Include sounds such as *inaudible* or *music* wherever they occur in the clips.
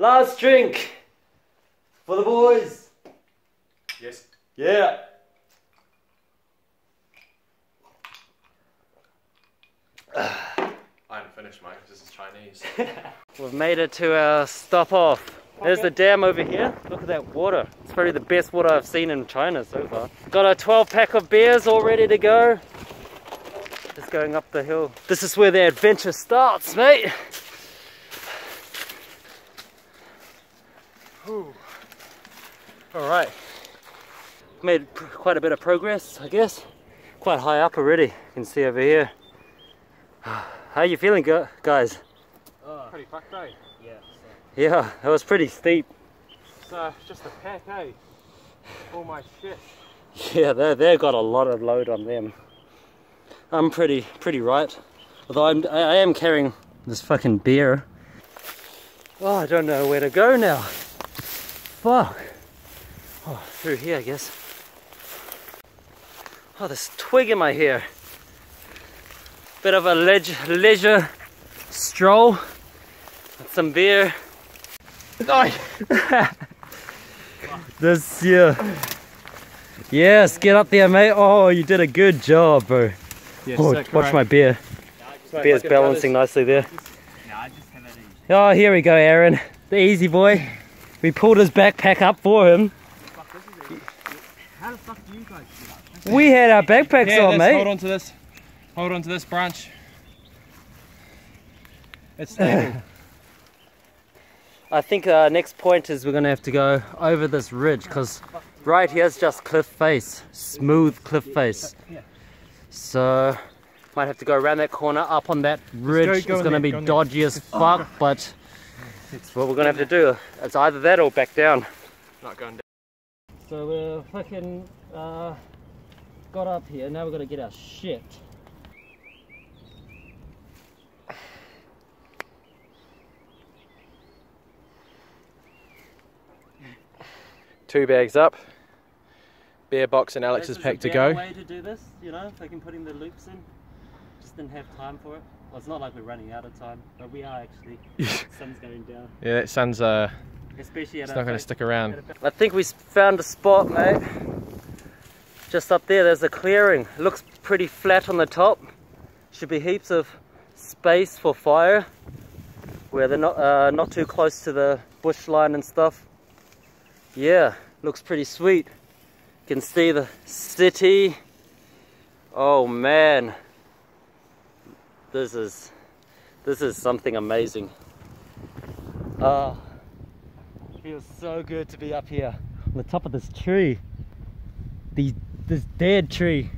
Last drink for the boys. Yes. Yeah. I haven't finished, mate. This is Chinese. *laughs* We've made it to our stop off. There's the dam over here. Look at that water. It's probably the best water I've seen in China so far. Got a 12 pack of beers all ready to go. Just going up the hill. This is where the adventure starts, mate. All right. Made quite a bit of progress, I guess. Quite high up already. You can see over here. *sighs* How you feeling, gu- guys? Pretty fucked, eh? Yeah, it was pretty steep. Uh, just a pack, eh? All my shit. *laughs* Yeah, they they got a lot of load on them. I'm pretty pretty right. Although I'm I, I am carrying this fucking beer. Oh, I don't know where to go now. Fuck. Oh, through here, I guess. Oh, this twig in my hair. Bit of a leg leisure stroll with some beer. No! *laughs* This year. Yes, get up there, mate. Oh, you did a good job, bro. Yes, Oh, watch my beer. Beer's balancing nicely there. Oh, here we go, Aaron. The easy boy. We pulled his backpack up for him. How the fuck do you guys do that? We had our backpacks Yeah, on, mate. hold on to this. Hold on to this branch. It's stable. *laughs* I think our next point is we're gonna have to go over this ridge because right here's just cliff face, smooth cliff face. So might have to go around that corner, up on that ridge. go it's gonna be go in there. dodgy as fuck, but it's what we're gonna have to do. It's either that or back down. Not going down. So we're fucking uh, got up here. Now we've got to get our shit. Two bags up. Beer box and Alex's This pack to go. way to do this, you know, fucking putting the loops in. Just didn't have time for it. Well, it's not like we're running out of time, but we are actually. *laughs* Sun's going down, Yeah, that sun's uh, especially at it's not going to stick around. I think we found a spot, mate. Just up there, there's a clearing. Looks pretty flat on the top. Should be heaps of space for fire, where they're not uh, not too close to the bush line and stuff. Yeah, looks pretty sweet. You can see the city. Oh man, this is this is something amazing. Ah. Feels so good to be up here on the top of this tree. The this dead tree.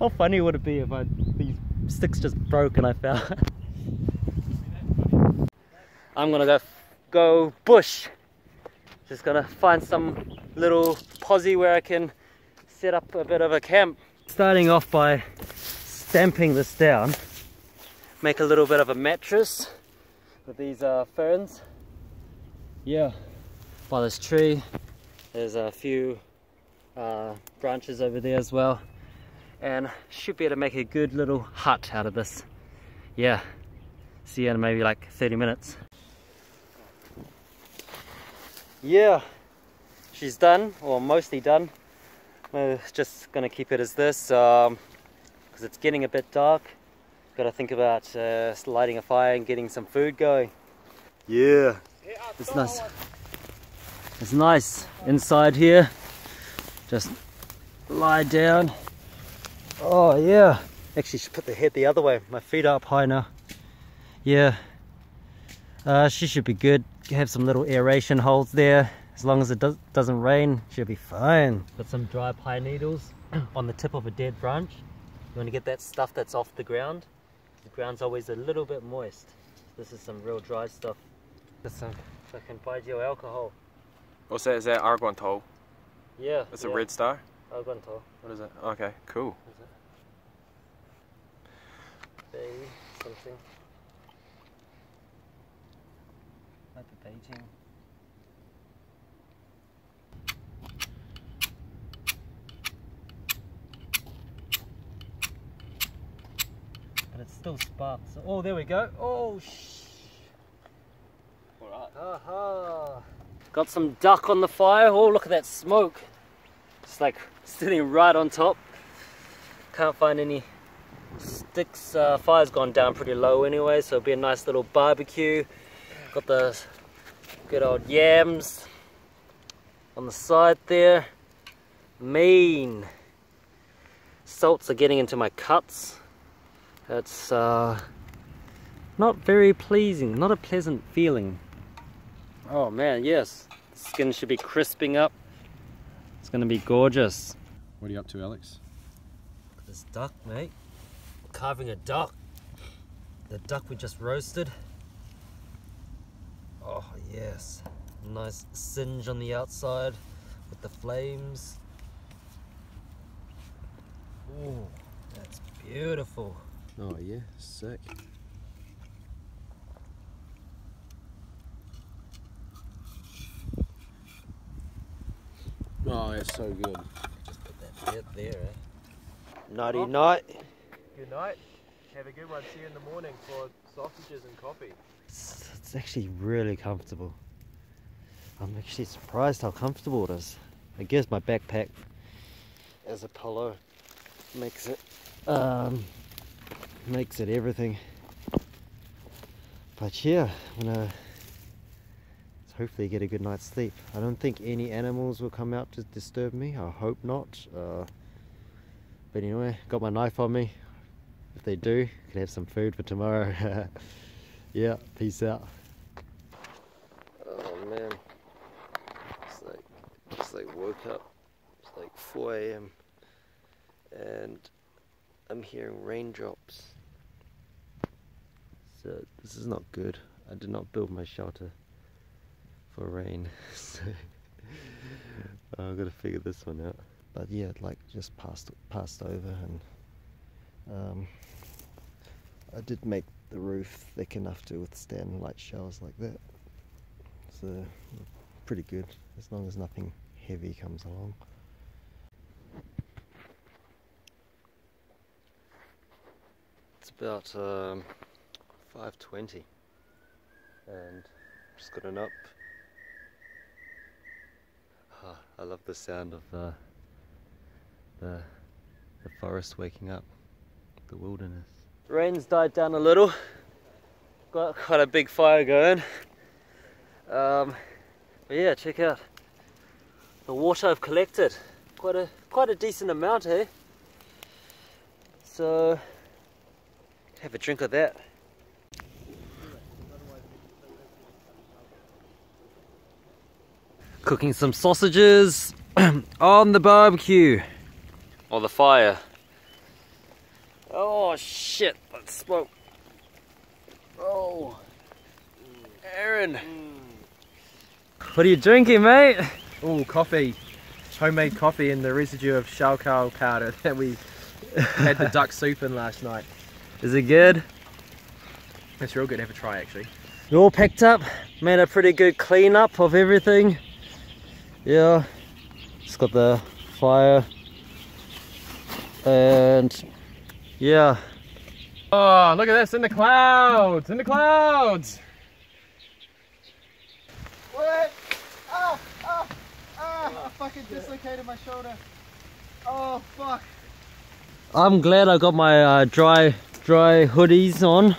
How funny would it be if I these sticks just broke and I fell? *laughs* I'm gonna go go bush. Just gonna find some little posse where I can set up a bit of a camp. Starting off by stamping this down. Make a little bit of a mattress with these uh, ferns. Yeah, by this tree. There's a few uh, branches over there as well. And should be able to make a good little hut out of this. Yeah, see you in maybe like 30 minutes. Yeah, she's done, or mostly done. We're just gonna keep it as this, because it's getting a bit dark. Gotta think about uh, lighting a fire and getting some food going. Yeah. It's nice. It's nice inside here. Just lie down. Oh yeah. Actually, should put the head the other way. My feet are up high now. Yeah. Uh, she should be good. Have some little aeration holes there. As long as it does, doesn't rain, she'll be fine. Got some dry pine needles *clears throat* on the tip of a dead branch. You want to get that stuff that's off the ground. The ground's always a little bit moist. This is some real dry stuff. That's some fucking Baijiu alcohol. What's that? Is that Erguotou? Yeah. That's yeah. a red star? Erguotou. What is it? Okay, cool. Bay something. Might be Beijing. But it still sparks. Oh, there we go. Oh, sh. Hold Aha! Got some duck on the fire. Oh, look at that smoke. It's like sitting right on top. Can't find any sticks. Uh, fire's gone down pretty low anyway, so it'll be a nice little barbecue. Got the good old yams on the side there. Mean. Salts are getting into my cuts. It's uh, not very pleasing, not a pleasant feeling. Oh man, yes. The skin should be crisping up. It's gonna be gorgeous. What are you up to, Alex? Look at this duck, mate. Carving a duck. The duck we just roasted. Oh yes. Nice singe on the outside with the flames. Ooh, that's beautiful. Oh yeah, sick. Oh, it's so good. Just put that bit there, eh? Nighty night. Good night. Have a good one. See you in the morning for sausages and coffee. It's, it's actually really comfortable. I'm actually surprised how comfortable it is. I guess my backpack as a pillow makes it um, makes it everything. But yeah, I'm gonna hopefully get a good night's sleep. I don't think any animals will come out to disturb me. I hope not. Uh, but anyway, got my knife on me. If they do, can have some food for tomorrow. *laughs* yeah, peace out. Oh man, it's like it's like woke up. It's like 4 a.m. and I'm hearing raindrops. So this is not good. I did not build my shelter for rain. *laughs* so I've got to figure this one out. But yeah, it like just passed passed over and um, I did make the roof thick enough to withstand light showers like that. So pretty good as long as nothing heavy comes along. It's about um, 5.20 and just gotten up. Ah, I love the sound of uh, the, the forest waking up, the wilderness. The rain's died down a little. Got quite a big fire going. Um, but yeah, check out the water I've collected. Quite a quite a decent amount, eh? So have a drink of that. Cooking some sausages *clears throat* on the barbecue or the fire. Oh shit, that smoke. Oh, Aaron. What are you drinking, mate? Oh, coffee. Homemade coffee and the residue of shell cow powder *laughs* that we had the duck soup in last night. Is it good? It's real good. Have a try, actually. We all packed up, made a pretty good cleanup of everything. Yeah, it's got the fire and yeah. Oh, look at this in the clouds, in the clouds. What? Ah, ah, ah, I fucking dislocated my shoulder. Oh, fuck. I'm glad I got my uh, dry dry hoodies on.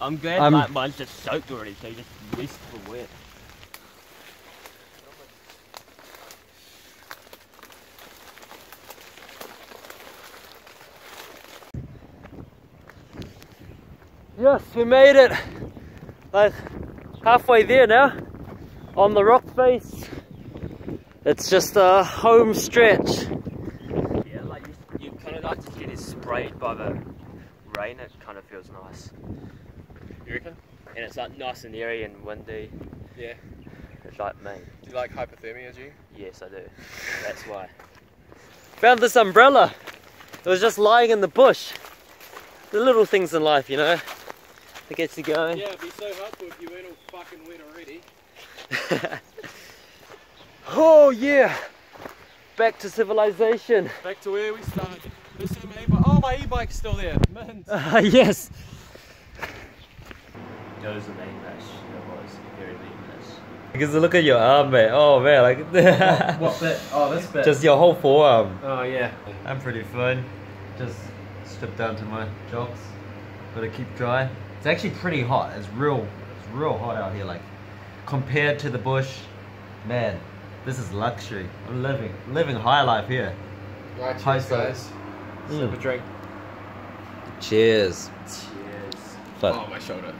I'm glad I'm- like mine's just soaked already, so you just release for wet. Yes, we made it. Like halfway there now. On the rock face. It's just a home stretch. Yeah, like you, you kind of like to get it sprayed by the rain. It kind of feels nice. You reckon? And it's like nice and airy and windy. Yeah. It's like me. Do you like hypothermia, do you? Yes, I do. *laughs* That's why. Found this umbrella. It was just lying in the bush. The little things in life, you know. That gets you going. Yeah, it'd be so helpful if you weren't all fucking wet already. *laughs* Oh yeah. Back to civilization. *laughs* Back to where we started. This is my e-bike. Oh, my e-bike's still there. Mint. *laughs* Uh, yes. Those are main match. That was very big match. Because look at your arm, mate. Oh man, like What bit? Oh, this bit. just your whole forearm. Oh yeah. I'm pretty fine. Just stripped down to my jocks. Gotta keep dry. It's actually pretty hot. It's real. It's real hot out here. Like compared to the bush, man, this is luxury. I'm living living high life here. Right, Hi, cheers, guys. Mm. Sip a drink. Cheers. Cheers. But Oh, my shoulder.